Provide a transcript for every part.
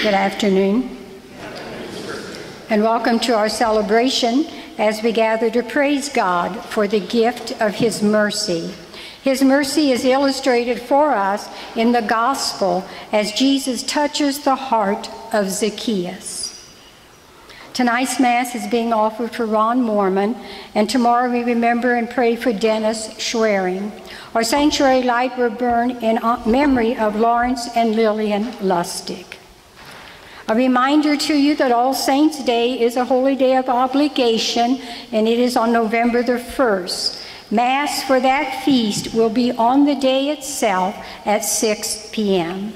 Good afternoon. And welcome to our celebration as we gather to praise God for the gift of His mercy. His mercy is illustrated for us in the gospel as Jesus touches the heart of Zacchaeus. Tonight's Mass is being offered for Ron Mormon, and tomorrow we remember and pray for Dennis Schwering. Our sanctuary light will burn in memory of Lawrence and Lillian Lustig. A reminder to you that All Saints' Day is a holy day of obligation, and it is on November the 1st. Mass for that feast will be on the day itself at 6 p.m.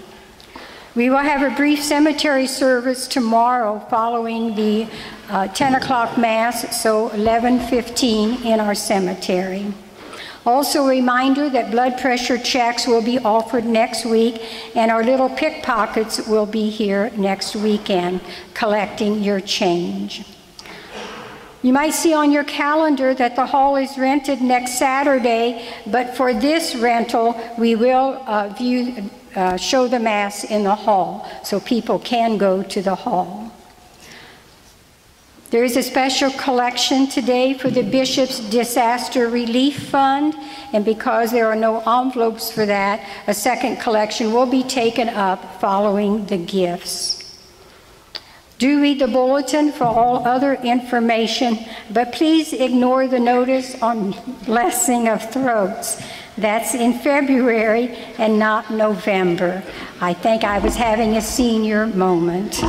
We will have a brief cemetery service tomorrow following the uh, 10 o'clock Mass, so 11.15 in our cemetery. Also, a reminder that blood pressure checks will be offered next week, and our little pickpockets will be here next weekend collecting your change. You might see on your calendar that the hall is rented next Saturday, but for this rental, we will uh, view, uh, show the Mass in the hall so people can go to the hall. There is a special collection today for the Bishop's Disaster Relief Fund, and because there are no envelopes for that, a second collection will be taken up following the gifts. Do read the bulletin for all other information, but please ignore the notice on blessing of throats. That's in February and not November. I think I was having a senior moment.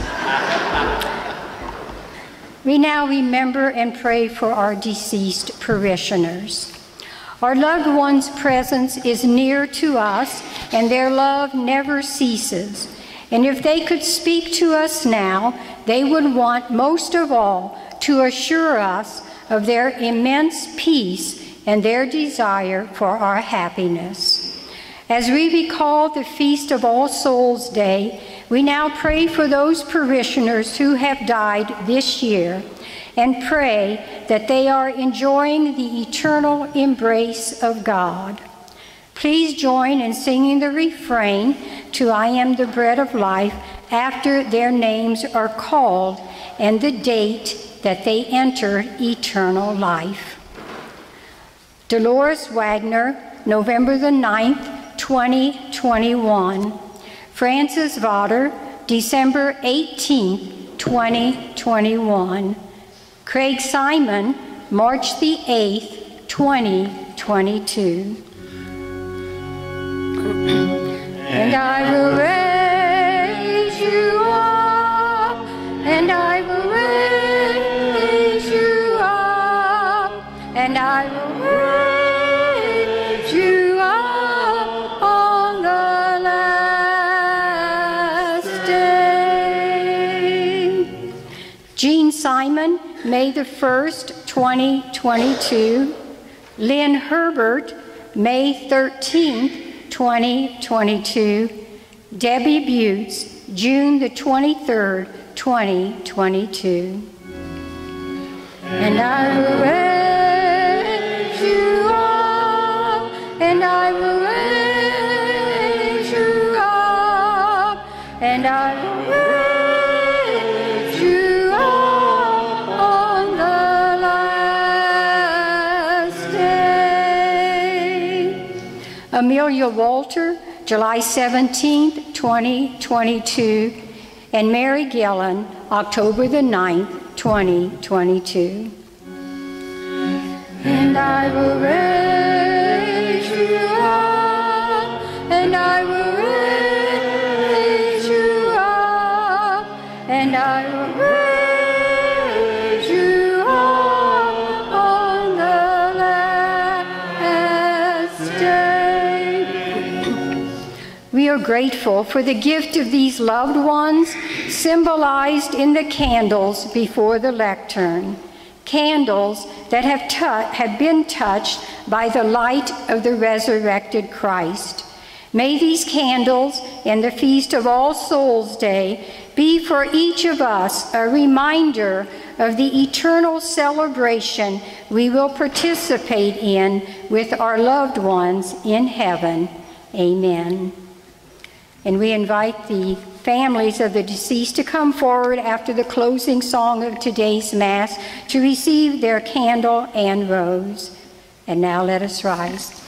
We now remember and pray for our deceased parishioners. Our loved ones' presence is near to us, and their love never ceases. And if they could speak to us now, they would want most of all to assure us of their immense peace and their desire for our happiness. As we recall the Feast of All Souls Day, we now pray for those parishioners who have died this year and pray that they are enjoying the eternal embrace of God. Please join in singing the refrain to I Am the Bread of Life after their names are called and the date that they enter eternal life. Dolores Wagner, November the 9th, 2021. Francis Vader, December 18, 2021. Craig Simon, March the 8th, 2022. and I will raise you up, and I will raise you up, and I will Simon, May the 1st, 2022. Lynn Herbert, May 13th, 2022. Debbie Butts, June the 23rd, 2022. And I will Amelia Walter, July 17, 2022, and Mary Gillen, October the 9th, 2022. And I will raise grateful for the gift of these loved ones symbolized in the candles before the lectern. Candles that have, have been touched by the light of the resurrected Christ. May these candles and the Feast of All Souls Day be for each of us a reminder of the eternal celebration we will participate in with our loved ones in heaven. Amen. And we invite the families of the deceased to come forward after the closing song of today's Mass to receive their candle and rose. And now let us rise.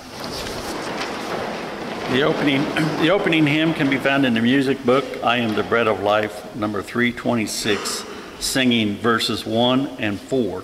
The opening, the opening hymn can be found in the music book, I Am the Bread of Life, number 326, singing verses 1 and 4.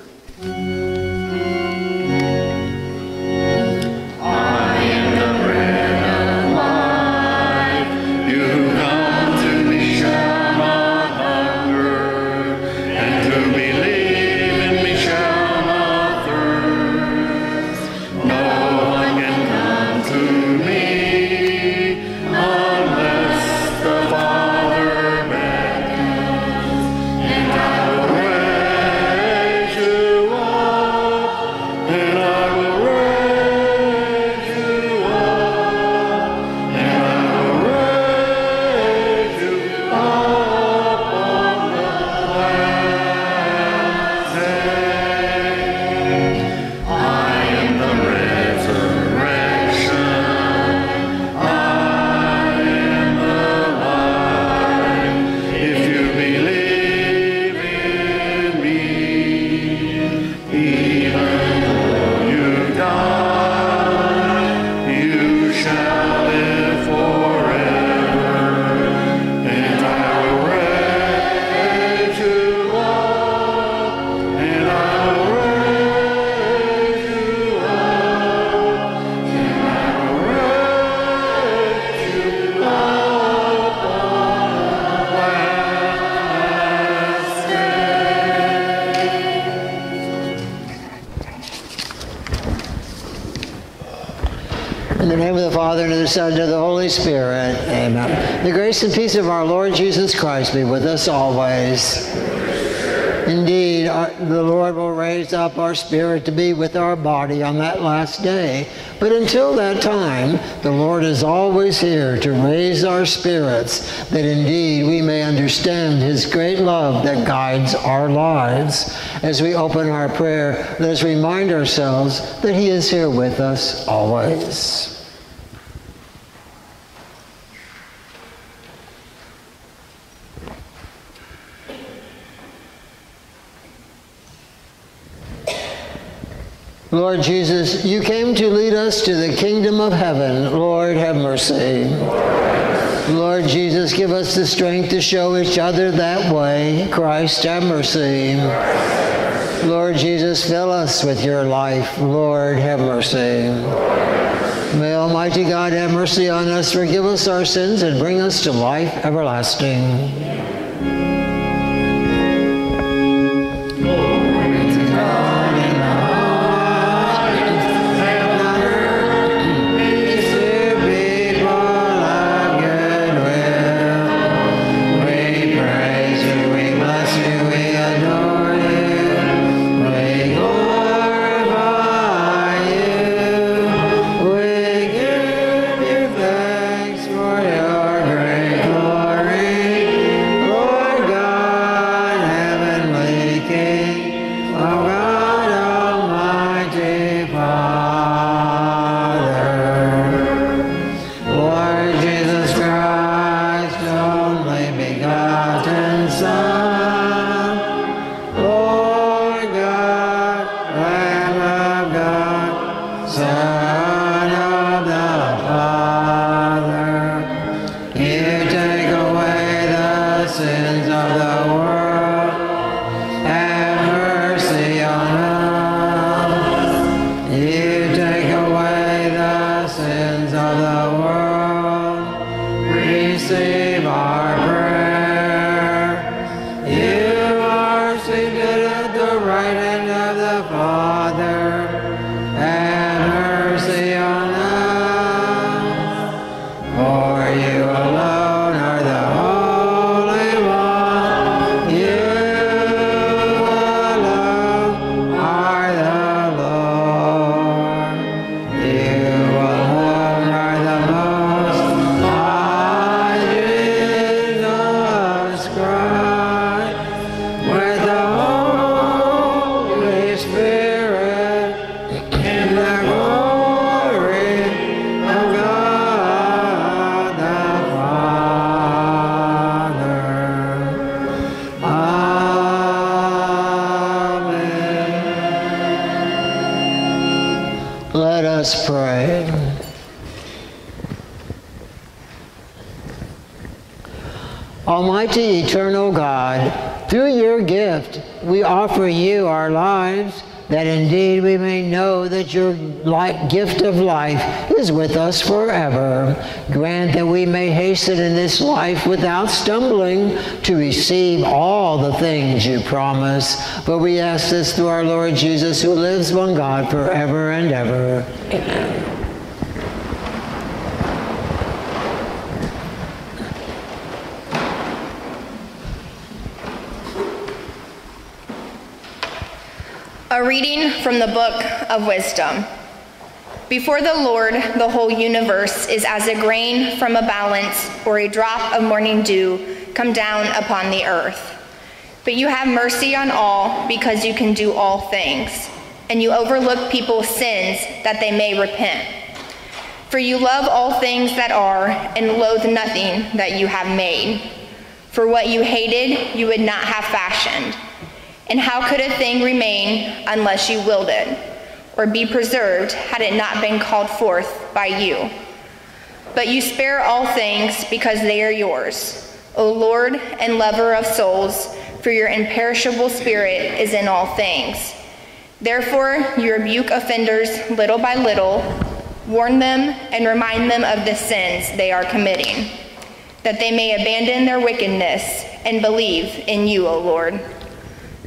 Spirit. Amen. The grace and peace of our Lord Jesus Christ be with us always. Indeed, our, the Lord will raise up our spirit to be with our body on that last day. But until that time, the Lord is always here to raise our spirits, that indeed we may understand His great love that guides our lives. As we open our prayer, let us remind ourselves that He is here with us always. Lord Jesus, you came to lead us to the kingdom of heaven. Lord, have mercy. Lord Jesus, give us the strength to show each other that way. Christ, have mercy. Lord Jesus, fill us with your life. Lord, have mercy. May Almighty God have mercy on us, forgive us our sins, and bring us to life everlasting. Offer you our lives, that indeed we may know that your light gift of life is with us forever. Grant that we may hasten in this life without stumbling to receive all the things you promise. For we ask this through our Lord Jesus, who lives one God forever and ever. Amen. Reading from the Book of Wisdom. Before the Lord, the whole universe is as a grain from a balance or a drop of morning dew come down upon the earth. But you have mercy on all because you can do all things, and you overlook people's sins that they may repent. For you love all things that are, and loathe nothing that you have made. For what you hated, you would not have fashioned. And how could a thing remain unless you willed it, or be preserved had it not been called forth by you? But you spare all things because they are yours, O Lord and lover of souls, for your imperishable spirit is in all things. Therefore, you rebuke offenders little by little, warn them, and remind them of the sins they are committing, that they may abandon their wickedness and believe in you, O Lord.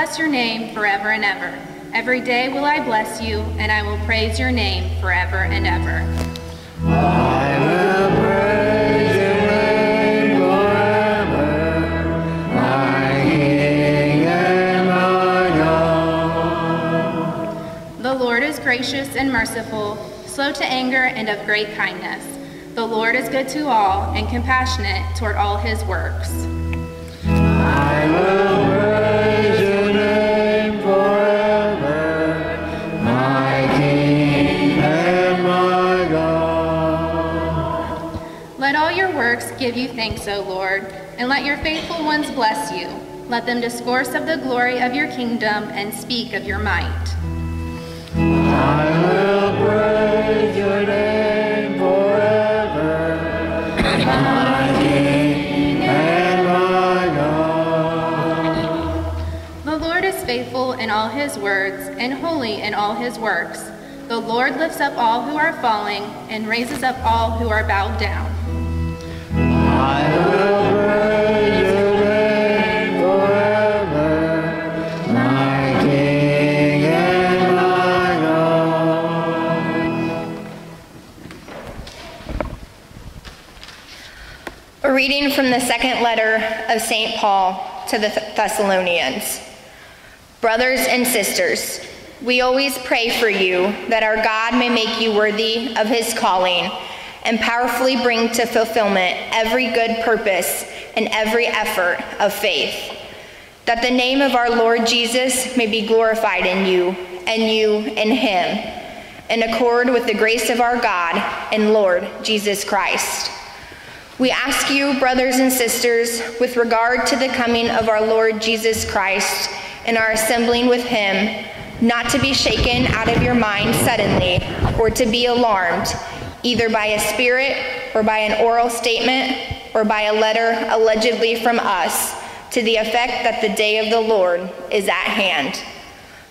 Bless your name forever and ever. Every day will I bless you, and I will praise your name forever and ever. I will praise your name forever, my King and my God. The Lord is gracious and merciful, slow to anger, and of great kindness. The Lord is good to all, and compassionate toward all his works. I will Let all your works give you thanks, O Lord, and let your faithful ones bless you. Let them discourse of the glory of your kingdom and speak of your might. I will praise your name forever, and my God. The Lord is faithful in all his words and holy in all his works. The Lord lifts up all who are falling and raises up all who are bowed down. Reading from the second letter of St. Paul to the Thessalonians. Brothers and sisters, we always pray for you that our God may make you worthy of his calling and powerfully bring to fulfillment every good purpose and every effort of faith, that the name of our Lord Jesus may be glorified in you and you in him, in accord with the grace of our God and Lord Jesus Christ. We ask you, brothers and sisters, with regard to the coming of our Lord Jesus Christ and our assembling with him, not to be shaken out of your mind suddenly or to be alarmed, either by a spirit or by an oral statement or by a letter allegedly from us, to the effect that the day of the Lord is at hand.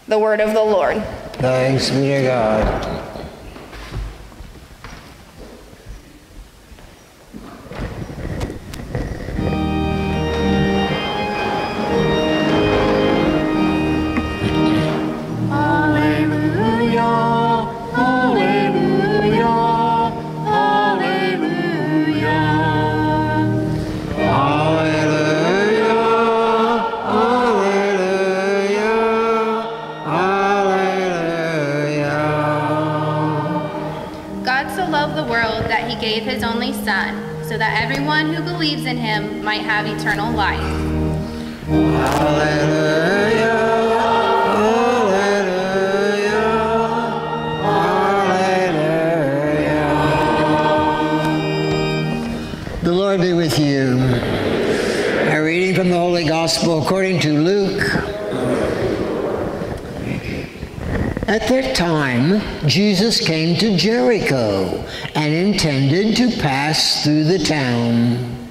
The word of the Lord. Thanks be to God. That everyone who believes in him might have eternal life. Hallelujah. The Lord be with you. A reading from the Holy Gospel according to Luke. At that time, Jesus came to Jericho intended to pass through the town.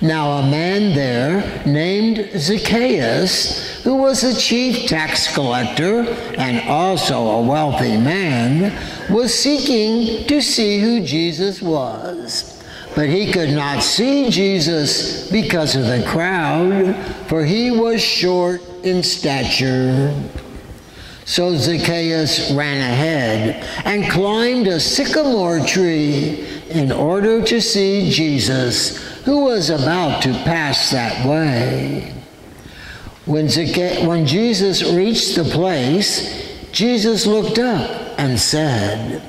Now, a man there named Zacchaeus, who was a chief tax collector and also a wealthy man, was seeking to see who Jesus was. But he could not see Jesus because of the crowd, for he was short in stature. So Zacchaeus ran ahead and climbed a sycamore tree in order to see Jesus, who was about to pass that way. When, when Jesus reached the place, Jesus looked up and said,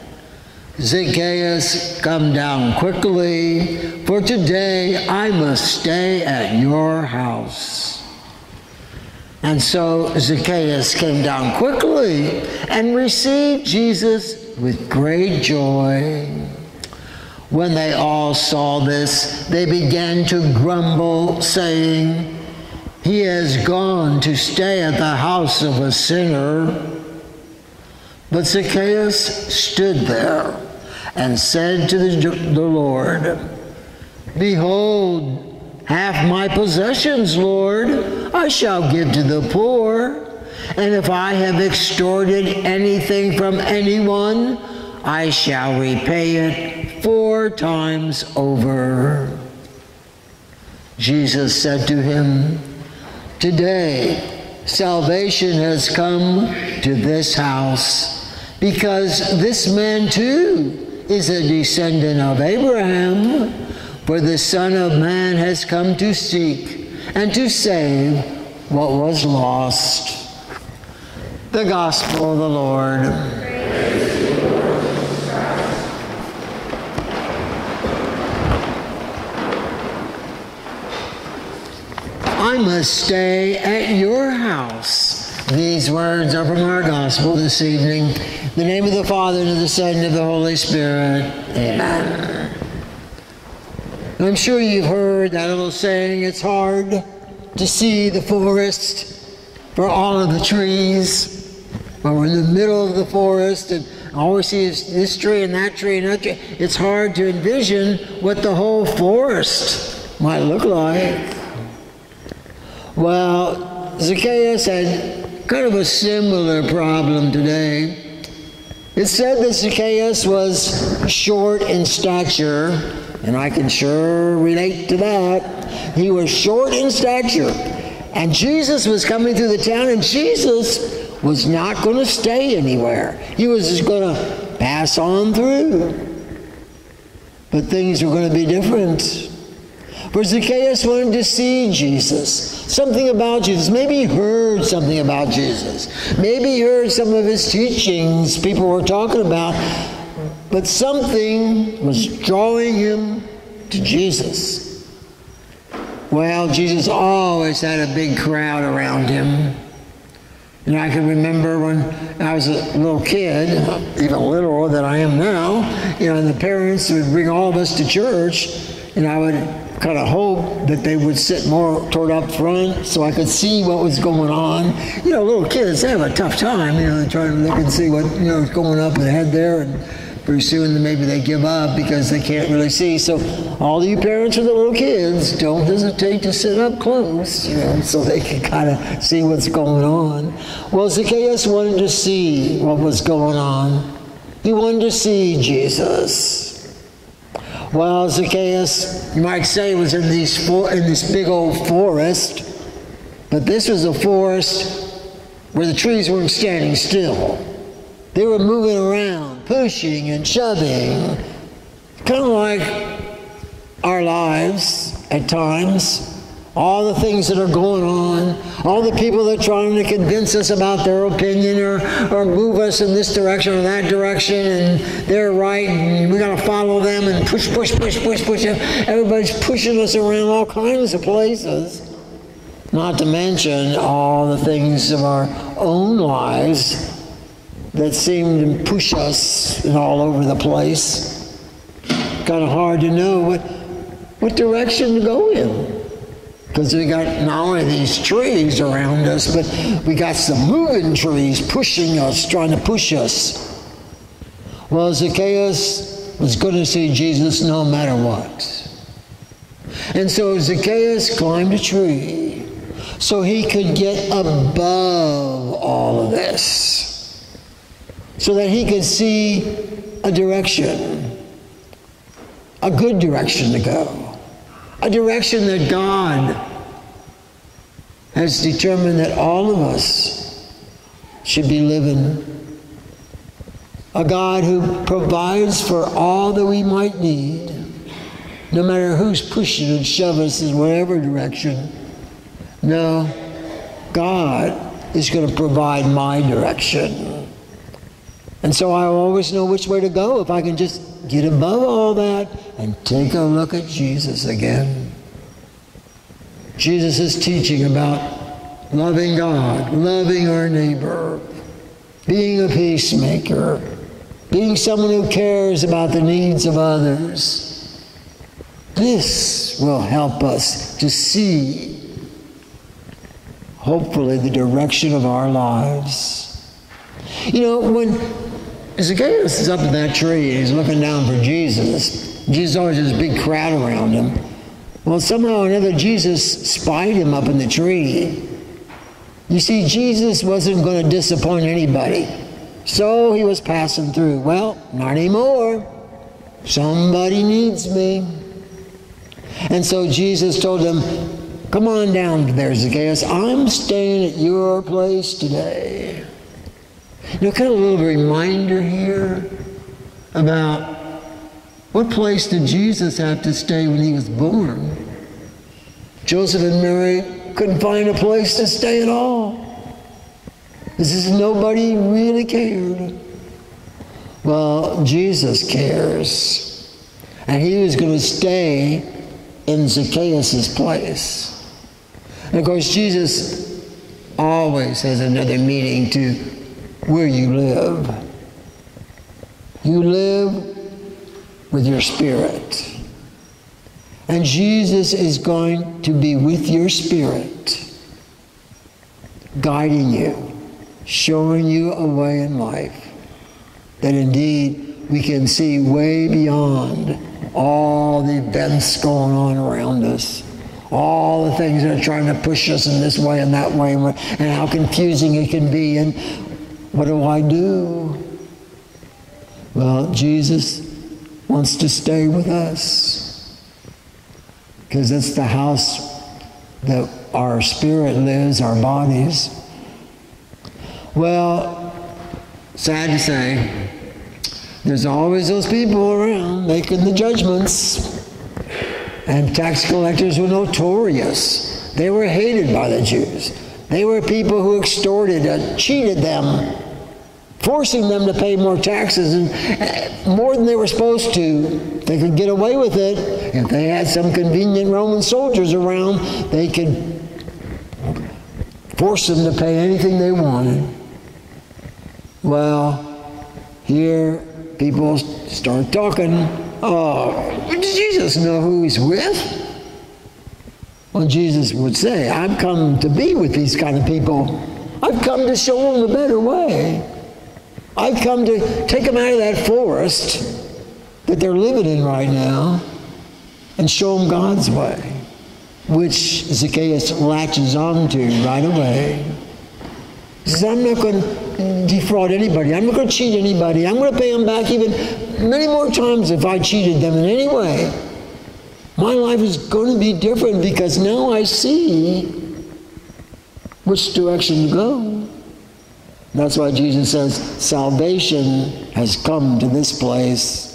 Zacchaeus, come down quickly, for today I must stay at your house. And so Zacchaeus came down quickly and received Jesus with great joy. When they all saw this, they began to grumble, saying, He has gone to stay at the house of a sinner. But Zacchaeus stood there and said to the, the Lord, Behold, half my possessions, Lord, I shall give to the poor. And if I have extorted anything from anyone, I shall repay it four times over. Jesus said to him, Today salvation has come to this house, because this man too is a descendant of Abraham. For the Son of Man has come to seek and to save what was lost. The Gospel of the Lord. I must stay at your house. These words are from our Gospel this evening. In the name of the Father, and of the Son, and of the Holy Spirit. Amen. I'm sure you've heard that little saying, it's hard to see the forest for all of the trees. When we're in the middle of the forest and all we see is this tree and that tree and that tree, it's hard to envision what the whole forest might look like. Well, Zacchaeus had kind of a similar problem today. It said that Zacchaeus was short in stature, and I can sure relate to that. He was short in stature. And Jesus was coming through the town, and Jesus was not going to stay anywhere. He was just going to pass on through. But things were going to be different. For Zacchaeus wanted to see Jesus, something about Jesus. Maybe he heard something about Jesus. Maybe he heard some of his teachings people were talking about. But something was drawing him to Jesus. Well, Jesus always had a big crowd around him. And I can remember when I was a little kid, even littler than I am now, you know, and the parents would bring all of us to church, and I would kind of hope that they would sit more toward up front so I could see what was going on. You know, little kids, they have a tough time, you know, trying to look and see what, you know, is going up ahead there. And pretty soon maybe they give up because they can't really see. So all you parents with the little kids, don't hesitate to sit up close, you know, so they can kind of see what's going on. Well, Zacchaeus wanted to see what was going on. He wanted to see Jesus. Well, Zacchaeus, you might say, was in, these for, in this big old forest, but this was a forest where the trees weren't standing still. They were moving around, pushing and shoving, kind of like our lives at times. all the things that are going on, all the people that are trying to convince us about their opinion or, or move us in this direction or that direction, and they're right, and we got to follow them and push, push, push, push, push. Everybody's pushing us around all kinds of places. Not to mention all the things of our own lives that seemed to push us all over the place. Kind of hard to know what, what direction to go in. Because we got not only these trees around us, but we got some moving trees pushing us, trying to push us. Well, Zacchaeus was going to see Jesus no matter what. And so Zacchaeus climbed a tree so he could get above all of this, so that he could see a direction, a good direction to go a direction that God has determined that all of us should be living. A God who provides for all that we might need, no matter who's pushing and shoving us in whatever direction. No, God is going to provide my direction. And so I always know which way to go if I can just get above all that and take a look at Jesus again. Jesus is teaching about loving God, loving our neighbor, being a peacemaker, being someone who cares about the needs of others. This will help us to see, hopefully, the direction of our lives. You know, when Zacchaeus is up in that tree and he's looking down for Jesus. Jesus always has a big crowd around him. Well, somehow or another, Jesus spied him up in the tree. You see, Jesus wasn't going to disappoint anybody. So he was passing through. Well, not anymore. Somebody needs me. And so Jesus told him, Come on down there, Zacchaeus. I'm staying at your place today. You know, kind of a little reminder here about what place did Jesus have to stay when he was born? Joseph and Mary couldn't find a place to stay at all. This is nobody really cared. Well, Jesus cares. And he was going to stay in Zacchaeus' place. And of course, Jesus always has another meaning to where you live. You live with your spirit. And Jesus is going to be with your spirit, guiding you, showing you a way in life that indeed we can see way beyond all the events going on around us all the things that are trying to push us in this way and that way, and how confusing it can be, and what do I do? Well, Jesus wants to stay with us because it's the house that our spirit lives, our bodies. Well, sad to say, there's always those people around making the judgments. And tax collectors were notorious. They were hated by the Jews. They were people who extorted and cheated them forcing them to pay more taxes and uh, more than they were supposed to. They could get away with it. If they had some convenient Roman soldiers around, they could force them to pay anything they wanted. Well, here people start talking. Oh, does Jesus know who he's with? Well, Jesus would say, I've come to be with these kind of people. I've come to show them a better way. I've come to take them out of that forest that they're living in right now and show them God's way, which Zacchaeus latches onto right away. He says, I'm not going to defraud anybody. I'm not going to cheat anybody. I'm going to pay them back even many more times if I cheated them in any way. My life is going to be different because now I see which direction to go. That's why Jesus says salvation has come to this place.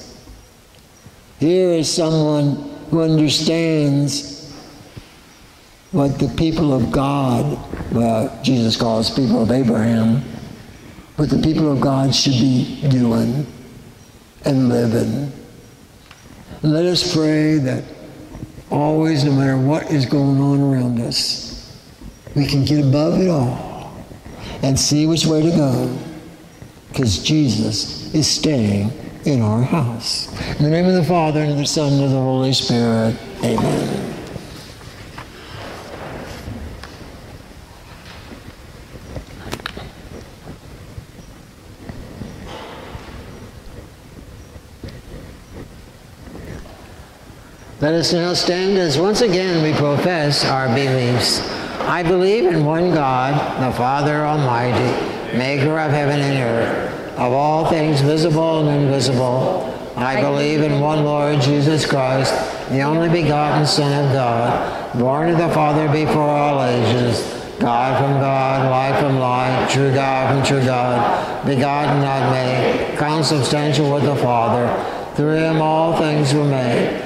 Here is someone who understands what the people of God, well, Jesus calls people of Abraham, what the people of God should be doing and living. Let us pray that always, no matter what is going on around us, we can get above it all and see which way to go because Jesus is staying in our house. In the name of the Father, and of the Son, and of the Holy Spirit, amen. Let us now stand as once again we profess our beliefs. I believe in one God, the Father Almighty, maker of heaven and earth, of all things visible and invisible. I believe in one Lord Jesus Christ, the only begotten Son of God, born of the Father before all ages, God from God, light from light, true God from true God, begotten, not made, consubstantial with the Father. Through him all things were made.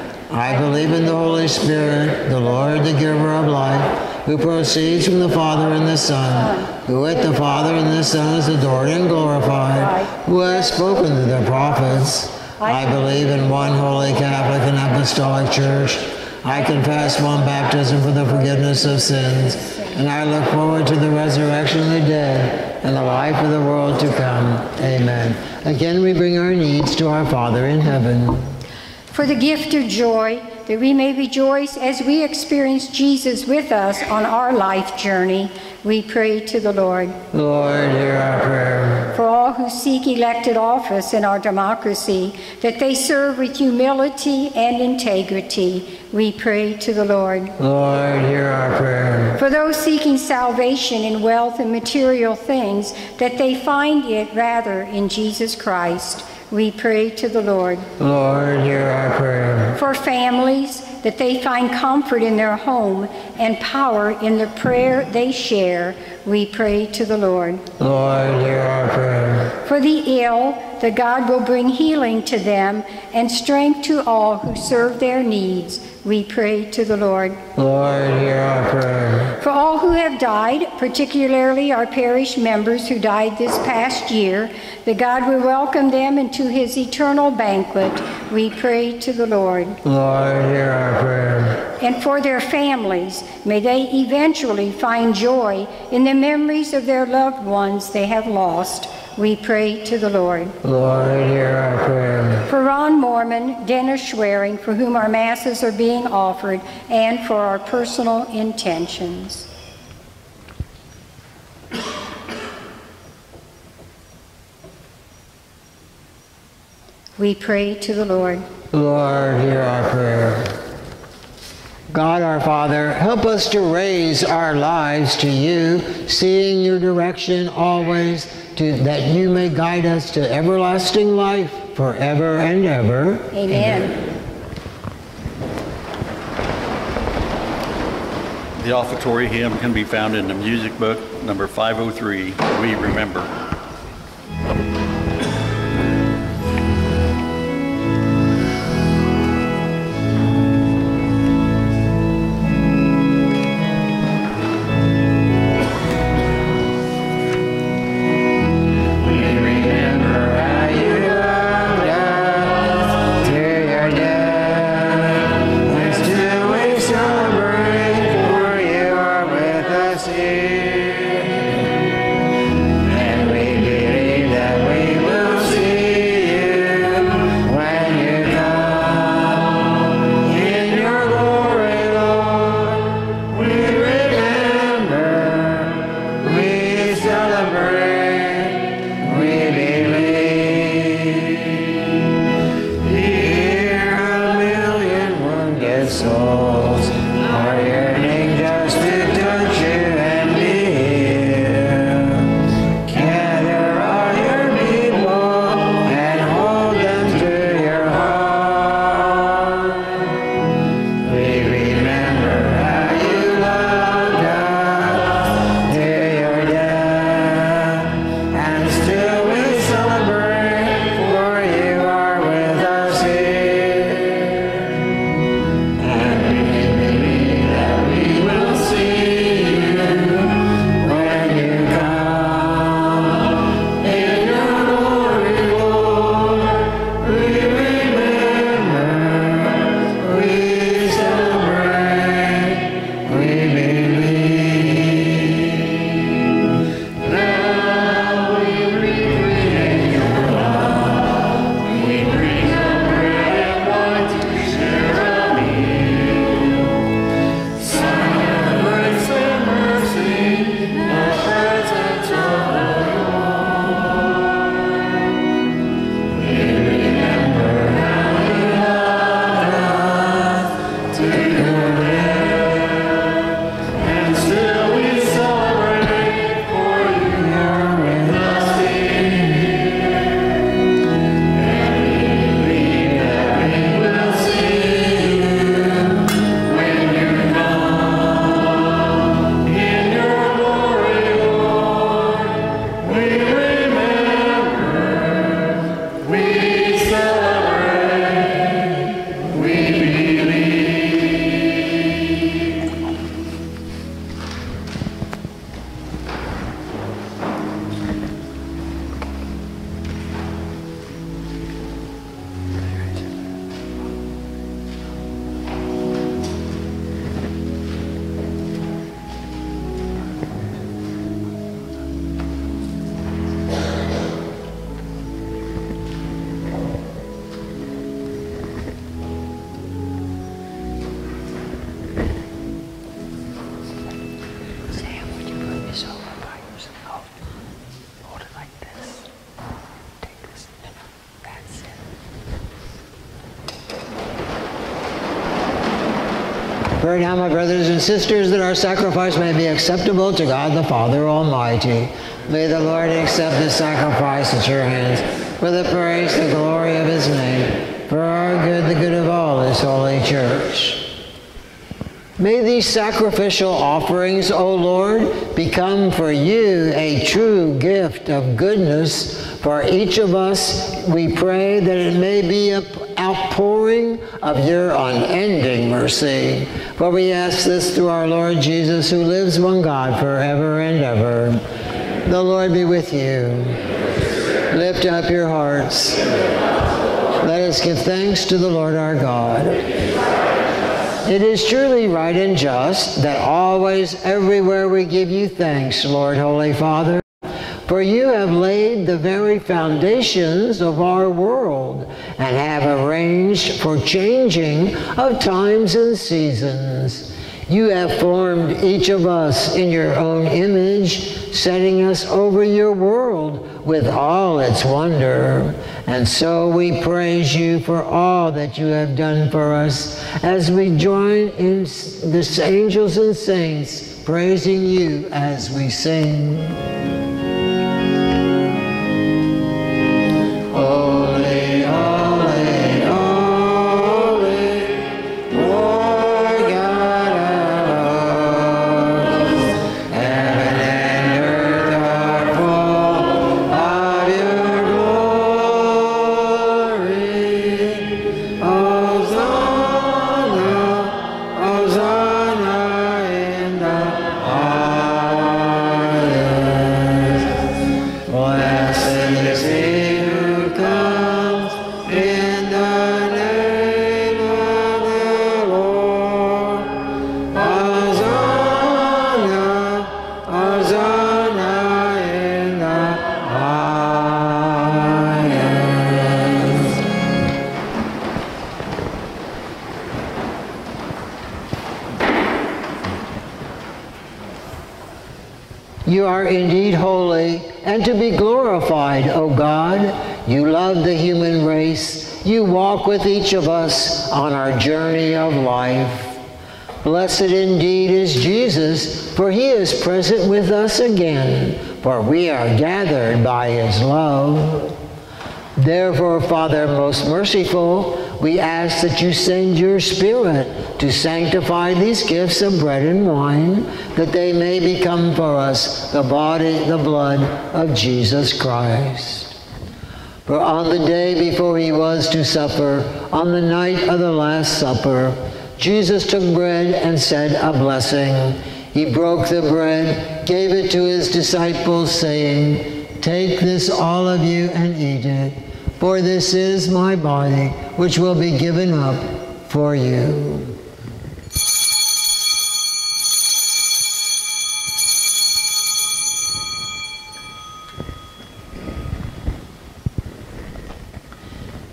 I believe in the Holy Spirit, the Lord, the giver of life, who proceeds from the Father and the Son, who with the Father and the Son is adored and glorified, who has spoken to the prophets. I believe in one holy Catholic and Apostolic Church. I confess one baptism for the forgiveness of sins, and I look forward to the resurrection of the dead and the life of the world to come. Amen. Again, we bring our needs to our Father in heaven. For the gift of joy, that we may rejoice as we experience Jesus with us on our life journey, we pray to the Lord. Lord, hear our prayer. For all who seek elected office in our democracy, that they serve with humility and integrity, we pray to the Lord. Lord, hear our prayer. For those seeking salvation in wealth and material things, that they find it rather in Jesus Christ, we pray to the Lord. Lord, hear our prayer. For families, that they find comfort in their home and power in the prayer they share, we pray to the Lord. Lord, hear our prayer. For the ill, that God will bring healing to them and strength to all who serve their needs, we pray to the Lord. Lord, hear our prayer. For all who have died, particularly our parish members who died this past year, that God will welcome them into his eternal banquet, we pray to the Lord. Lord, hear our prayer. And for their families, may they eventually find joy in the memories of their loved ones they have lost. We pray to the Lord. Lord, hear our prayer. For Ron Mormon, Dennis Schwering, for whom our masses are being offered, and for our personal intentions. We pray to the Lord. Lord, hear our prayer. God our Father, help us to raise our lives to you, seeing your direction always, to, that you may guide us to everlasting life forever and ever. Amen. The offertory hymn can be found in the music book, number 503, We Remember. Remember sisters, that our sacrifice may be acceptable to God the Father Almighty. May the Lord accept this sacrifice at your hands for the praise, the glory of his name, for our good, the good of all his holy church. May these sacrificial offerings, O Lord, become for you a true gift of goodness for each of us. We pray that it may be an outpouring of your unending mercy. For we ask this through our Lord Jesus, who lives one God forever and ever. The Lord be with you. Lift up your hearts. Let us give thanks to the Lord our God. It is truly right and just that always, everywhere we give you thanks, Lord Holy Father, for you have laid the very foundations of our world and have arranged for changing of times and seasons. You have formed each of us in your own image, setting us over your world with all its wonder. And so we praise you for all that you have done for us as we join in the angels and saints praising you as we sing. Holy, with each of us on our journey of life. Blessed indeed is Jesus, for he is present with us again, for we are gathered by his love. Therefore, Father most merciful, we ask that you send your Spirit to sanctify these gifts of bread and wine, that they may become for us the body, the blood of Jesus Christ. For on the day before he was to suffer, on the night of the Last Supper, Jesus took bread and said a blessing. He broke the bread, gave it to his disciples, saying, Take this, all of you, and eat it, for this is my body, which will be given up for you.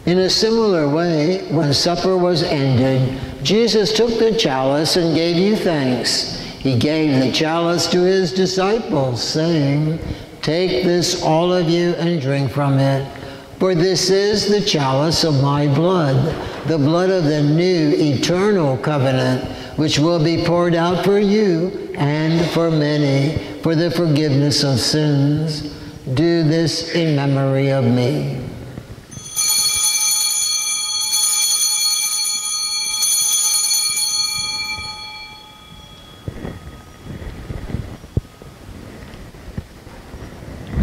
In a similar way, when supper was ended, Jesus took the chalice and gave you thanks. He gave the chalice to his disciples, saying, Take this, all of you, and drink from it. For this is the chalice of my blood, the blood of the new eternal covenant, which will be poured out for you and for many for the forgiveness of sins. Do this in memory of me.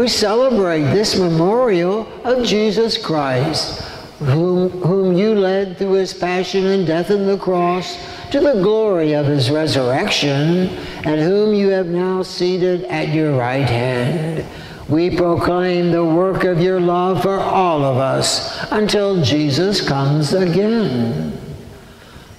we celebrate this memorial of Jesus Christ, whom, whom you led through his passion and death on the cross to the glory of his resurrection, and whom you have now seated at your right hand. We proclaim the work of your love for all of us until Jesus comes again.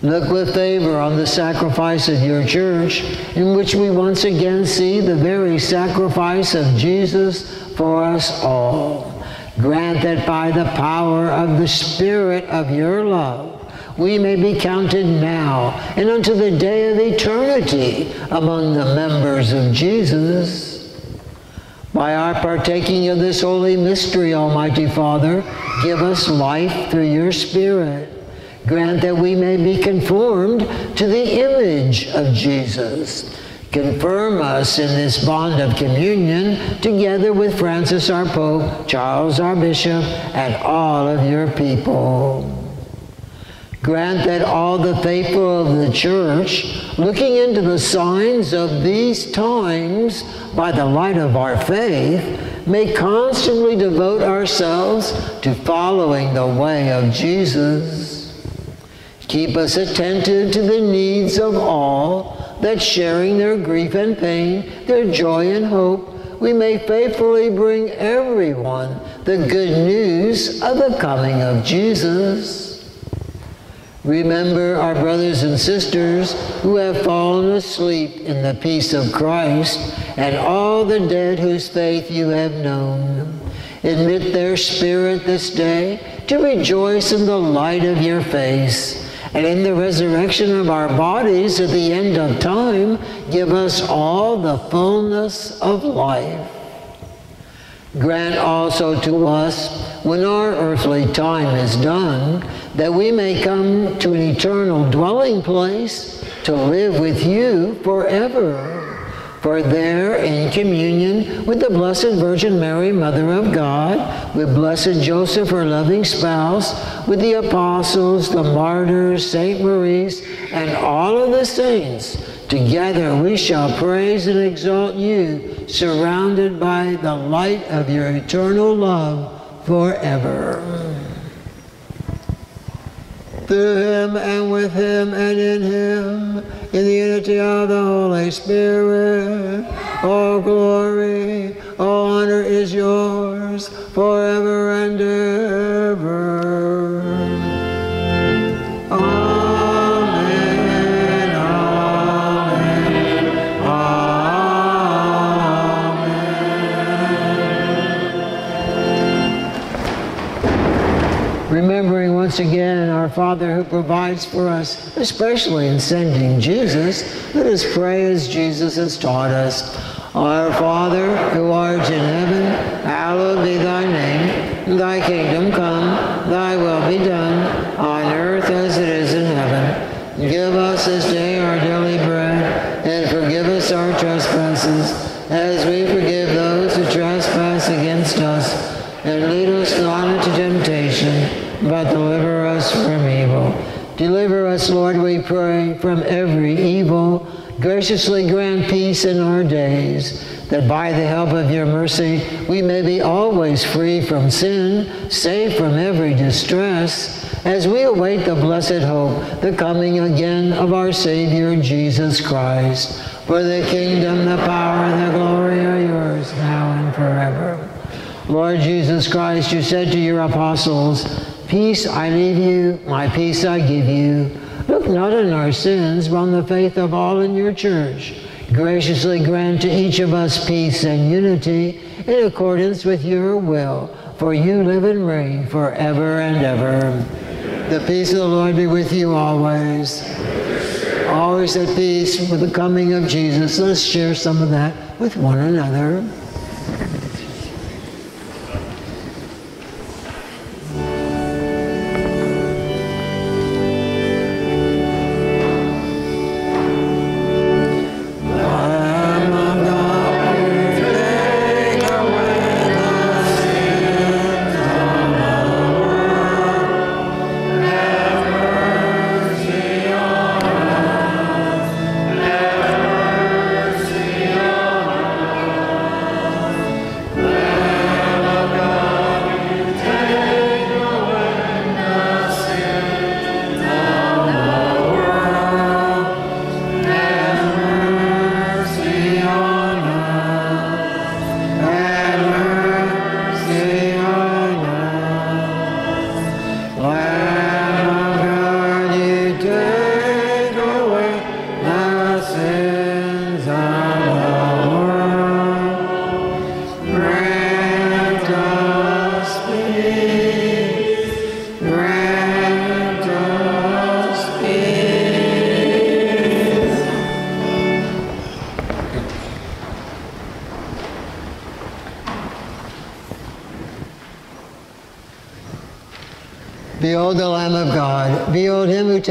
Look with favor on the sacrifice of your church, in which we once again see the very sacrifice of Jesus for us all. Grant that by the power of the Spirit of your love, we may be counted now and unto the day of eternity among the members of Jesus. By our partaking of this holy mystery, Almighty Father, give us life through your Spirit. Grant that we may be conformed to the image of Jesus. Confirm us in this bond of communion together with Francis our Pope, Charles our Bishop, and all of your people. Grant that all the faithful of the church, looking into the signs of these times by the light of our faith, may constantly devote ourselves to following the way of Jesus. Keep us attentive to the needs of all, that sharing their grief and pain, their joy and hope, we may faithfully bring everyone the good news of the coming of Jesus. Remember our brothers and sisters who have fallen asleep in the peace of Christ and all the dead whose faith you have known. Admit their spirit this day to rejoice in the light of your face. And in the resurrection of our bodies at the end of time, give us all the fullness of life. Grant also to us, when our earthly time is done, that we may come to an eternal dwelling place to live with you forever. For there, in communion with the Blessed Virgin Mary, Mother of God, with Blessed Joseph, her loving spouse, with the apostles, the martyrs, Saint Maurice, and all of the saints, together we shall praise and exalt you, surrounded by the light of your eternal love forever. Through him and with him and in him, in the unity of the Holy Spirit, all glory, all honor is yours forever and ever. Father who provides for us, especially in sending Jesus, let us pray as Jesus has taught us. Our Father, who art in heaven, hallowed be thy name. Thy kingdom come, thy will be done, on earth as it is in heaven. Give us this day Pray, from every evil. Graciously grant peace in our days, that by the help of your mercy we may be always free from sin, safe from every distress, as we await the blessed hope, the coming again of our Savior Jesus Christ. For the kingdom, the power, and the glory are yours now and forever. Lord Jesus Christ, you said to your apostles, Peace I leave you, my peace I give you. Look not on our sins, but on the faith of all in your church. Graciously grant to each of us peace and unity in accordance with your will, for you live and reign forever and ever. The peace of the Lord be with you always. Always at peace with the coming of Jesus. Let's share some of that with one another.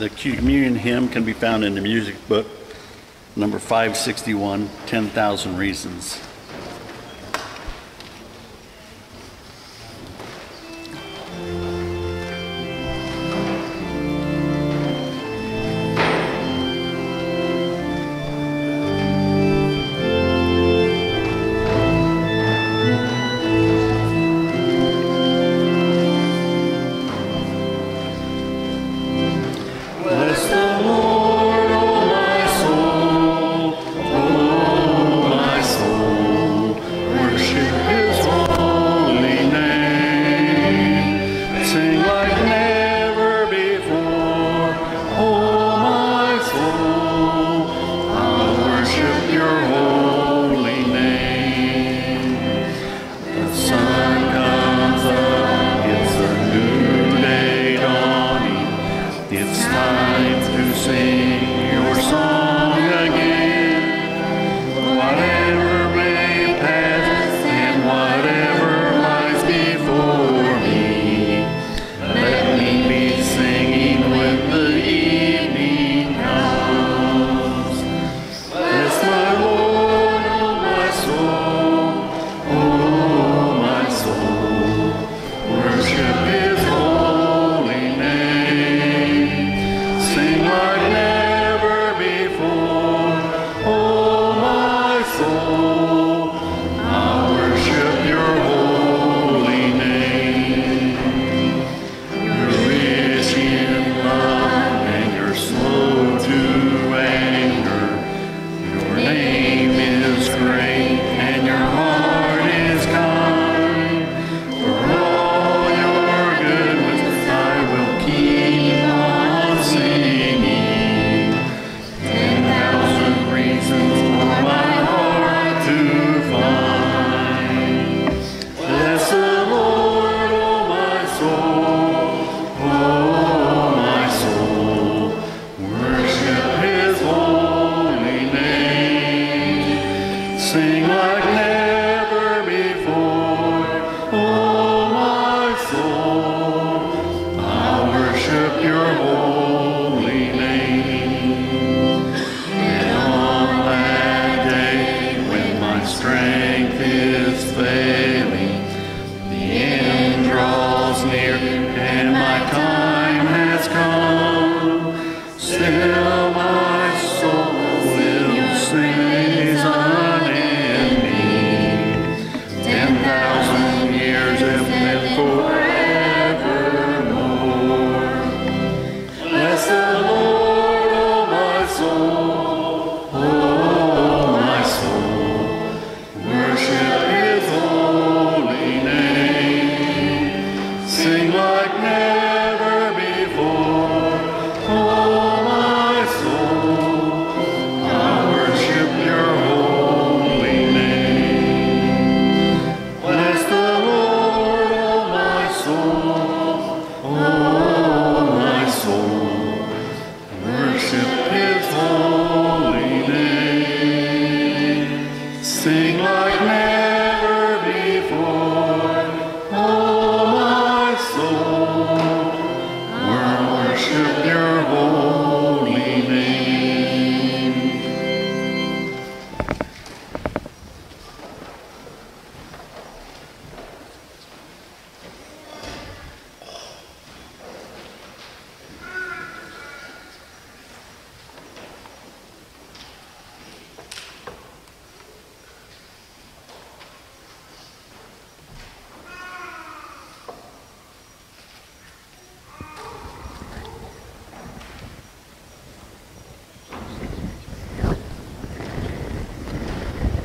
The communion hymn can be found in the music book, number 561, 10,000 Reasons.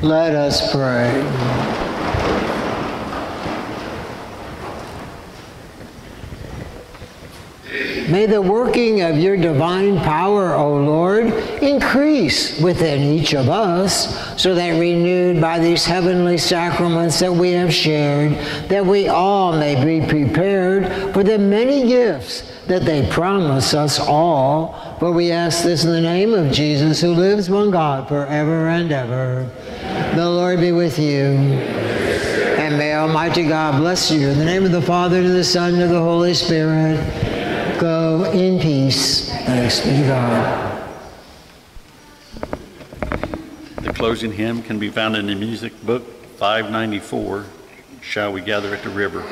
Let us pray. May the working of your divine power, O Lord, increase within each of us, so that renewed by these heavenly sacraments that we have shared, that we all may be prepared for the many gifts that they promise us all. For we ask this in the name of Jesus, who lives one God forever and ever. The Lord be with you. And may Almighty God bless you. In the name of the Father, and of the Son, and of the Holy Spirit. Go in peace. Thanks be to God. The closing hymn can be found in the music book 594, Shall We Gather at the River.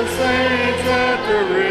the saints at the